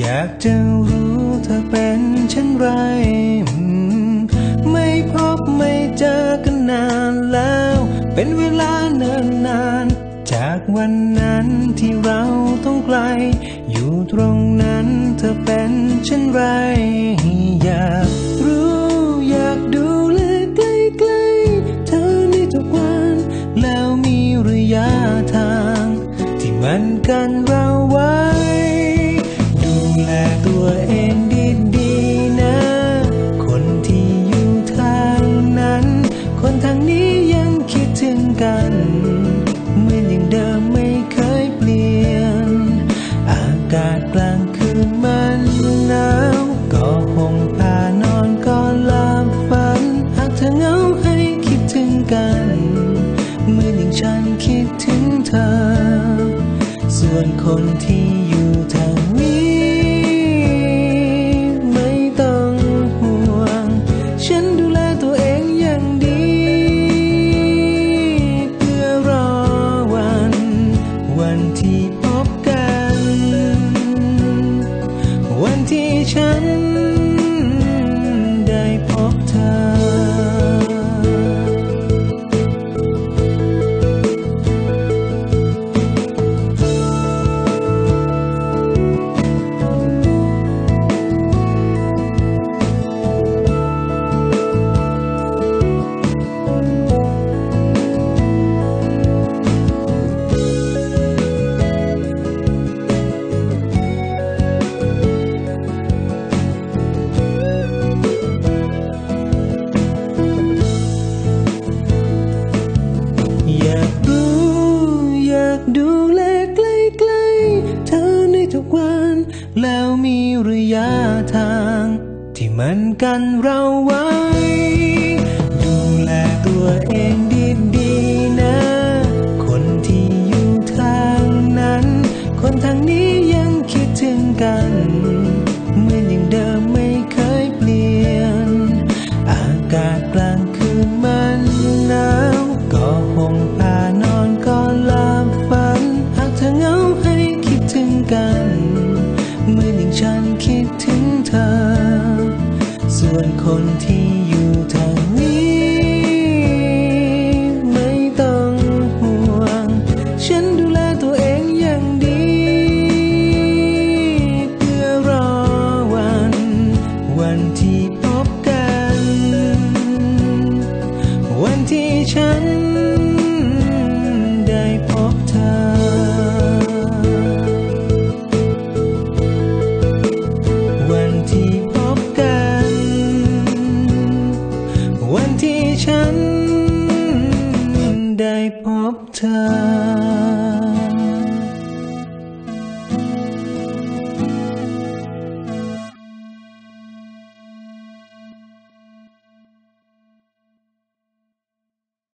อยากจะรู้เธอเป็นเช่นไร ไม่พบไม่เจอกันนานแล้ว เป็นเวลาเนิ่นนาน จากวันนั้นที่เราต้องไกล อยู่ตรงนั้นเธอเป็นเช่นไร ถึงกันเหมือนอย่างเดิมไม่เคยเปลี่ยน อากาศกลางคืนมันหนาวก็ห่มผ้านอนก่อนหลับฝันหากเธอเหงาให้คิดถึงกันเหมือนอย่างฉันคิดถึงเธอ ส่วนคนที่ ที่ฉัน มีระยะทาง ที่มันกันเราไว้ ดูแลตัวเอง คิดถึงเธอ ส่วนคนที่ พบเธอ